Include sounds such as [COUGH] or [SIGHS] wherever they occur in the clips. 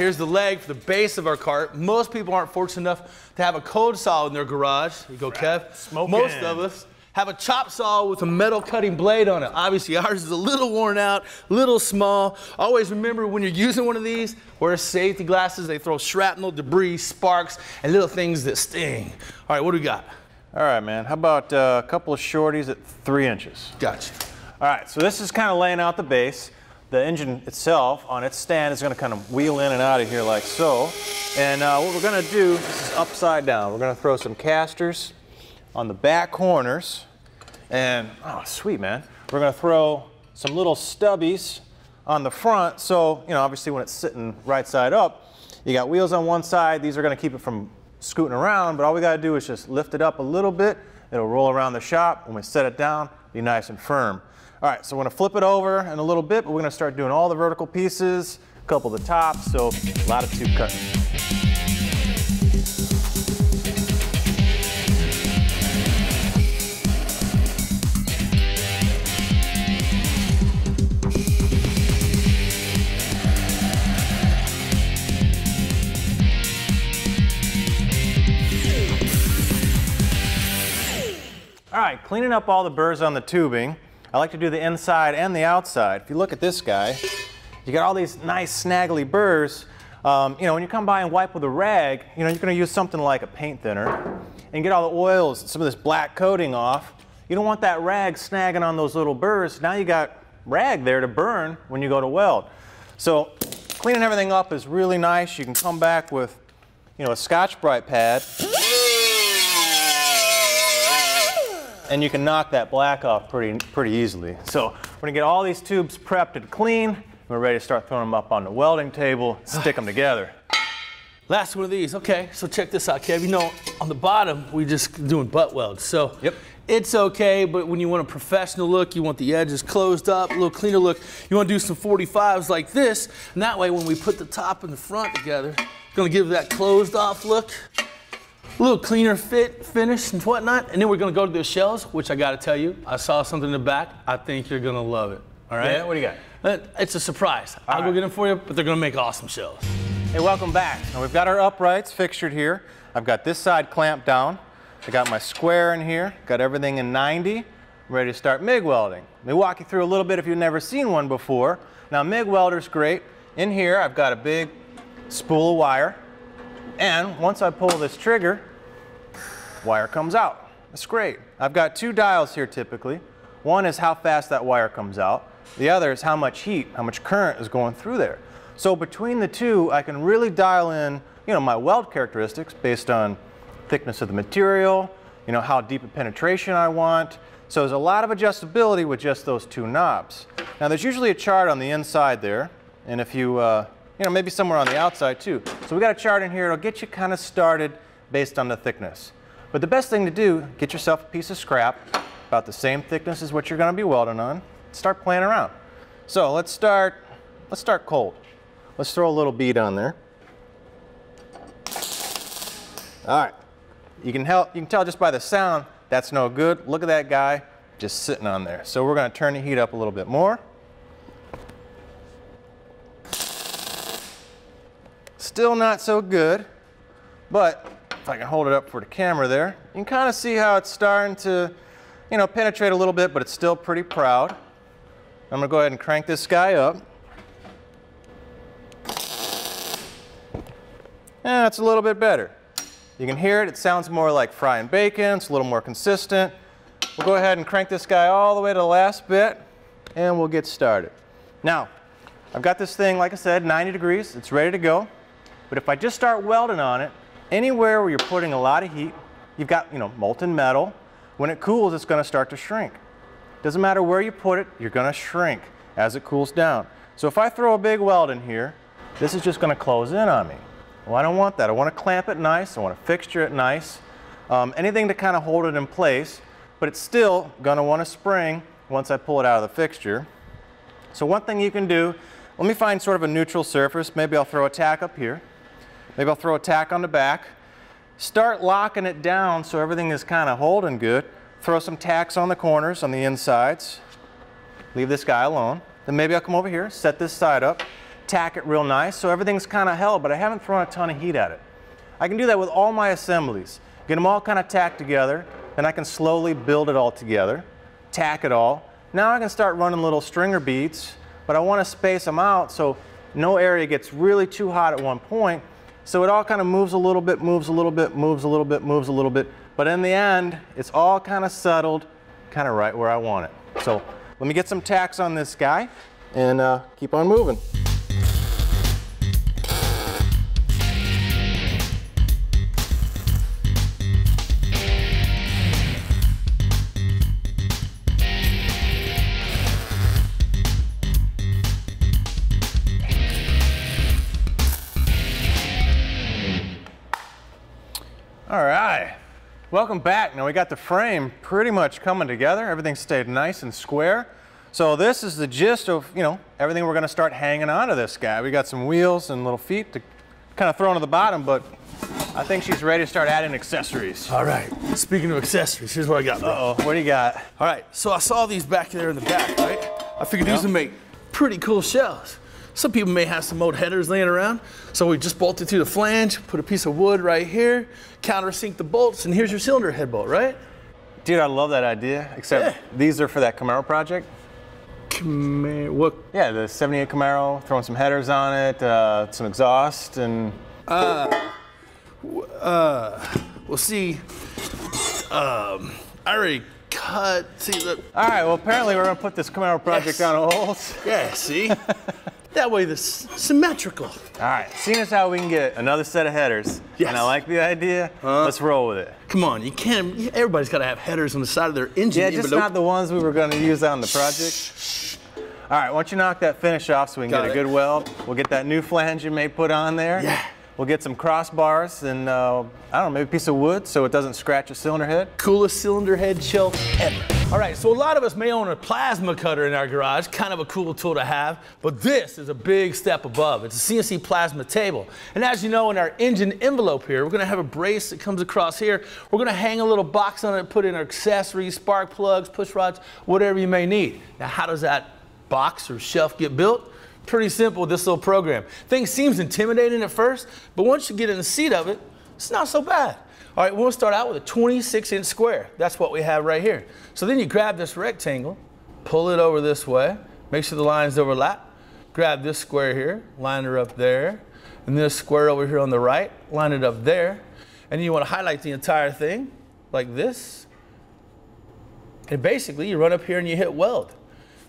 here's the leg for the base of our cart. Most people aren't fortunate enough to have a cold saw in their garage. You go, Kev. Smoking. Most of us have a chop saw with a metal cutting blade on it. Obviously, ours is a little worn out, a little small. Always remember when you're using one of these, wear safety glasses. They throw shrapnel, debris, sparks, and little things that sting. All right, what do we got? All right, man. How about uh, a couple of shorties at three inches? Gotcha. All right, so this is kind of laying out the base. The engine itself on its stand is going to kind of wheel in and out of here like so. And uh, what we're going to do, this is upside down. We're going to throw some casters on the back corners. And, oh, sweet, man. We're going to throw some little stubbies on the front. So, you know, obviously when it's sitting right side up, you got wheels on one side. These are going to keep it from scooting around, but all we got to do is just lift it up a little bit. It'll roll around the shop. When we set it down, be nice and firm. All right, so we're gonna flip it over in a little bit, but we're gonna start doing all the vertical pieces, a couple of the tops, so a lot of tube cutting. All right, cleaning up all the burrs on the tubing. I like to do the inside and the outside. If you look at this guy, you got all these nice snaggly burrs. Um, you know, when you come by and wipe with a rag, you know, you're gonna use something like a paint thinner and get all the oils, some of this black coating off. You don't want that rag snagging on those little burrs. Now you got rag there to burn when you go to weld. So cleaning everything up is really nice. You can come back with, you know, a Scotch-Brite pad and you can knock that black off pretty, pretty easily. So we're gonna get all these tubes prepped and clean. And we're ready to start throwing them up on the welding table, [SIGHS] stick them together. Last one of these. Okay, so check this out, Kev. You know, on the bottom, we're just doing butt welds. So Yep. it's okay, but when you want a professional look, you want the edges closed up, a little cleaner look, you want to do some 45s like this. And that way, when we put the top and the front together, it's gonna give that closed off look. A little cleaner fit, finish, and whatnot. And then we're gonna go to the shells, which I gotta tell you, I saw something in the back. I think you're gonna love it. All right? Yeah, what do you got? Uh, It's a surprise. I'll go get them for you, but they're gonna make awesome shells. Hey, welcome back. Now we've got our uprights fixtured here. I've got this side clamped down. I got my square in here, got everything in 90. I'm ready to start MIG welding. Let me walk you through a little bit if you've never seen one before. Now MIG welder's great. In here I've got a big spool of wire. And once I pull this trigger, wire comes out. That's great. I've got two dials here typically. One is how fast that wire comes out. The other is how much heat, how much current is going through there. So between the two, I can really dial in, you know, my weld characteristics based on thickness of the material, you know, how deep a penetration I want. So there's a lot of adjustability with just those two knobs. Now there's usually a chart on the inside there, and if you, uh, you know, maybe somewhere on the outside too. So we got a chart in here, it'll get you kind of started based on the thickness. But the best thing to do, get yourself a piece of scrap, about the same thickness as what you're gonna be welding on, start playing around. So let's start, let's start cold. Let's throw a little bead on there. All right, you can, help, you can tell just by the sound, that's no good. Look at that guy just sitting on there. So we're gonna turn the heat up a little bit more. Still not so good, but if I can hold it up for the camera there, you can kind of see how it's starting to, you know, penetrate a little bit, but it's still pretty proud. I'm gonna go ahead and crank this guy up. And it's a little bit better. You can hear it, it sounds more like frying bacon, it's a little more consistent. We'll go ahead and crank this guy all the way to the last bit, and we'll get started. Now, I've got this thing, like I said, 90 degrees, it's ready to go. But if I just start welding on it, anywhere where you're putting a lot of heat, you've got, you know, molten metal. When it cools, it's gonna start to shrink. Doesn't matter where you put it, you're gonna shrink as it cools down. So if I throw a big weld in here, this is just gonna close in on me. Well, I don't want that. I wanna clamp it nice, I wanna fixture it nice. Um, anything to kind of hold it in place, but it's still gonna wanna spring once I pull it out of the fixture. So one thing you can do, let me find sort of a neutral surface. Maybe I'll throw a tack up here. Maybe I'll throw a tack on the back. Start locking it down so everything is kind of holding good. Throw some tacks on the corners, on the insides. Leave this guy alone. Then maybe I'll come over here, set this side up, tack it real nice so everything's kind of held, but I haven't thrown a ton of heat at it. I can do that with all my assemblies. Get them all kind of tacked together, then I can slowly build it all together, tack it all. Now I can start running little stringer beads, but I want to space them out so no area gets really too hot at one point. So it all kind of moves a little bit, moves a little bit, moves a little bit, moves a little bit. But in the end, it's all kind of settled, kind of right where I want it. So let me get some tacks on this guy and uh, keep on moving. Welcome back. Now we got the frame pretty much coming together. Everything stayed nice and square. So this is the gist of, you know, everything we're gonna start hanging onto this guy. We got some wheels and little feet to kind of throw on the bottom, but I think she's ready to start adding accessories. All right. Speaking of accessories, here's what I got. bro. Uh-oh, what do you got? All right. So I saw these back there in the back, right? I figured these would make pretty cool shells. Some people may have some old headers laying around. So we just bolted through the flange, put a piece of wood right here, countersink the bolts, and here's your cylinder head bolt, right? Dude, I love that idea, except Yeah. these are for that Camaro project. Man, what? Yeah, the 78 Camaro, throwing some headers on it, uh, some exhaust, and Well, see, um, I already cut. See, look. all right. Well, apparently we're gonna put this Camaro project Yes. on hold. Yeah, see? [LAUGHS] that way, this symmetrical. All right, seeing as how we can get another set of headers, Yes. and I like the idea, let's roll with it. Come on, you can't. Everybody's got to have headers on the side of their engine. Yeah, just envelope. not the ones we were going to use on the project. All right, once you knock that finish off so we can Got get a good weld, we'll get that new flange you may put on there. Yeah. We'll get some crossbars and, uh, I don't know, maybe a piece of wood so it doesn't scratch a cylinder head. coolest cylinder head shelf ever. All right, so a lot of us may own a plasma cutter in our garage, kind of a cool tool to have, but this is a big step above. It's a CNC plasma table. And as you know, in our engine envelope here, we're gonna have a brace that comes across here. We're gonna hang a little box on it, put in our accessories, spark plugs, push rods, whatever you may need. Now, how does that box or shelf get built? Pretty simple this little program. Thing seems intimidating at first, but once you get in the seat of it, it's not so bad. All right, we'll start out with a 26 inch square. That's what we have right here. So then you grab this rectangle, pull it over this way, make sure the lines overlap. Grab this square here, line her up there, and this square over here on the right, line it up there. And you want to highlight the entire thing like this. And basically, you run up here and you hit weld.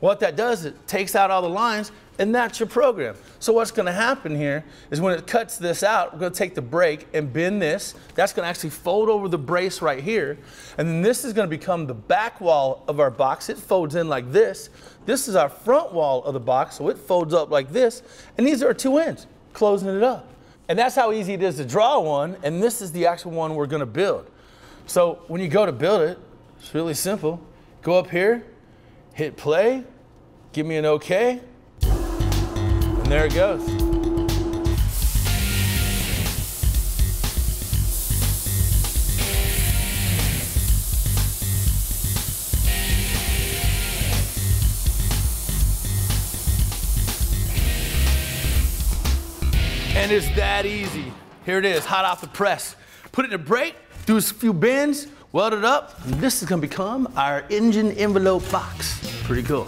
What that does, it takes out all the lines, and that's your program. So what's gonna happen here is when it cuts this out, we're gonna take the brake and bend this. That's gonna actually fold over the brace right here. And then this is gonna become the back wall of our box. It folds in like this. This is our front wall of the box, so it folds up like this. And these are our two ends, closing it up. And that's how easy it is to draw one, and this is the actual one we're gonna build. So when you go to build it, it's really simple. Go up here, hit play, give me an okay, and there it goes. And it's that easy. Here it is, hot off the press. Put it in a brake, do a few bends, weld it up, and this is gonna become our engine envelope box. Pretty cool.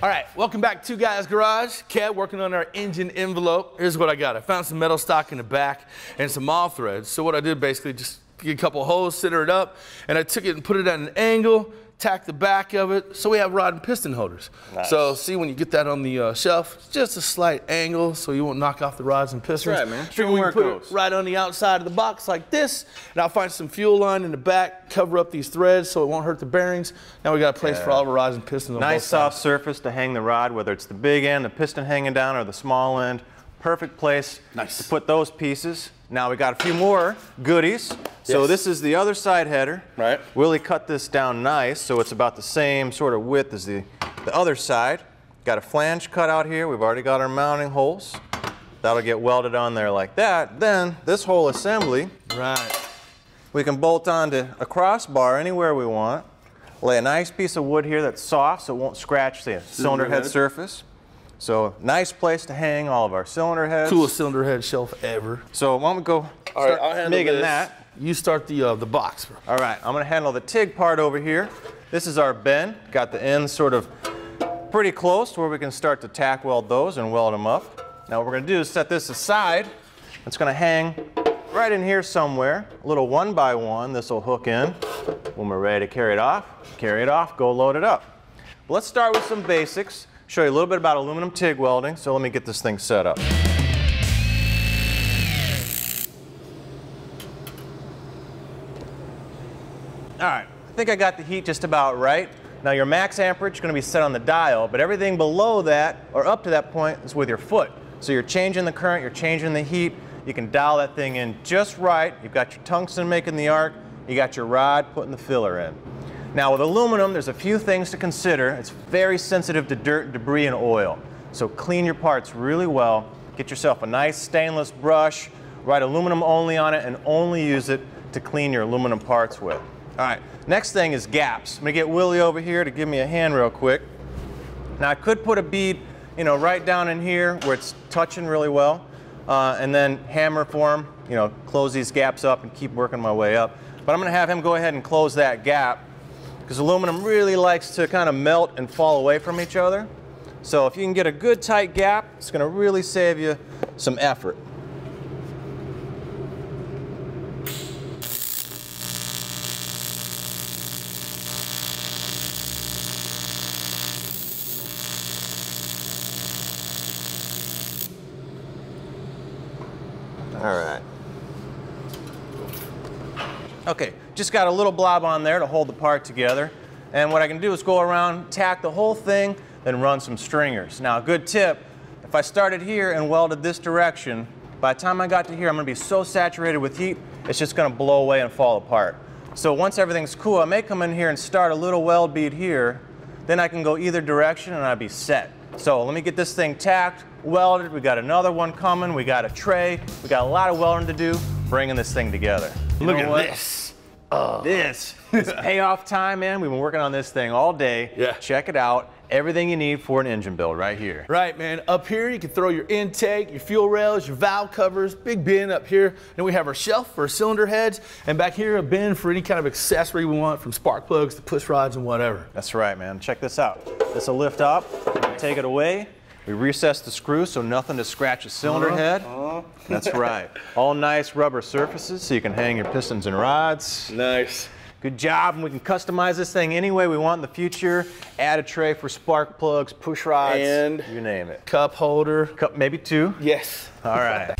All right, welcome back to Guys Garage. Kev working on our engine envelope. Here's what I got. I found some metal stock in the back and some all threads. So what I did basically just get a couple holes, center it up, and I took it and put it at an angle, tack the back of it, so we have rod and piston holders. So see when you get that on the uh, shelf, it's just a slight angle so you won't knock off the rods and pistons. right, man. Show we it put goes. it right on the outside of the box like this, and I'll find some fuel line in the back, cover up these threads so it won't hurt the bearings. Now we got a place for all the rods and pistons on Nice soft surface to hang the rod, whether it's the big end, the piston hanging down, or the small end. Perfect place Nice. to put those pieces. Now we got a few more goodies. So Yes. this is the other side header. Right. Willie cut this down nice, so it's about the same sort of width as the, the other side. Got a flange cut out here. We've already got our mounting holes. That'll get welded on there like that. Then this whole assembly Right. we can bolt onto a crossbar anywhere we want. Lay a nice piece of wood here that's soft so it won't scratch the cylinder head. surface. So nice place to hang all of our cylinder heads. Coolest cylinder head shelf ever. So why don't we go start MIGging that. You start the uh, the box. All right, I'm gonna handle the TIG part over here. This is our bend. Got the ends sort of pretty close to where we can start to tack weld those and weld them up. Now what we're gonna do is set this aside. It's gonna hang right in here somewhere. A little one by one, this will hook in. When we're ready to carry it off, carry it off, go load it up. But let's start with some basics. Show you a little bit about aluminum TIG welding, so let me get this thing set up. All right, I think I got the heat just about right. Now your max amperage is going to be set on the dial, but everything below that or up to that point is with your foot. So you're changing the current, you're changing the heat, you can dial that thing in just right. You've got your tungsten making the arc, you got your rod putting the filler in. Now with aluminum, there's a few things to consider. It's very sensitive to dirt, debris, and oil. So clean your parts really well. Get yourself a nice stainless brush, write aluminum only on it, and only use it to clean your aluminum parts with. All right, next thing is gaps. I'm gonna get Willie over here to give me a hand real quick. Now I could put a bead, you know, right down in here where it's touching really well, uh, and then hammer form, you know, close these gaps up and keep working my way up. But I'm gonna have him go ahead and close that gap because aluminum really likes to kind of melt and fall away from each other. So if you can get a good tight gap, it's gonna really save you some effort. All right. Okay, just got a little blob on there to hold the part together. And what I can do is go around, tack the whole thing, then run some stringers. Now, a good tip, if I started here and welded this direction, by the time I got to here, I'm gonna be so saturated with heat, it's just gonna blow away and fall apart. So once everything's cool, I may come in here and start a little weld bead here, then I can go either direction and I'd be set. So let me get this thing tacked, welded, we got another one coming, we got a tray, we got a lot of welding to do, bringing this thing together. You Look at what? this. Uh, this is [LAUGHS] payoff time, man. We've been working on this thing all day. Yeah. Check it out. Everything you need for an engine build right here. Right, man. Up here, you can throw your intake, your fuel rails, your valve covers, big bin up here. Then we have our shelf for our cylinder heads, and back here, a bin for any kind of accessory we want, from spark plugs to push rods and whatever. That's right, man. Check this out. This will lift up, take it away. We recess the screw so nothing to scratch the cylinder uh-huh. head. Uh-huh. That's right. [LAUGHS] All nice rubber surfaces so you can hang your pistons and rods. Nice. Good job, and we can customize this thing any way we want in the future. Add a tray for spark plugs, push rods, And- you name it. Cup holder. Cup, maybe two. Yes. All right.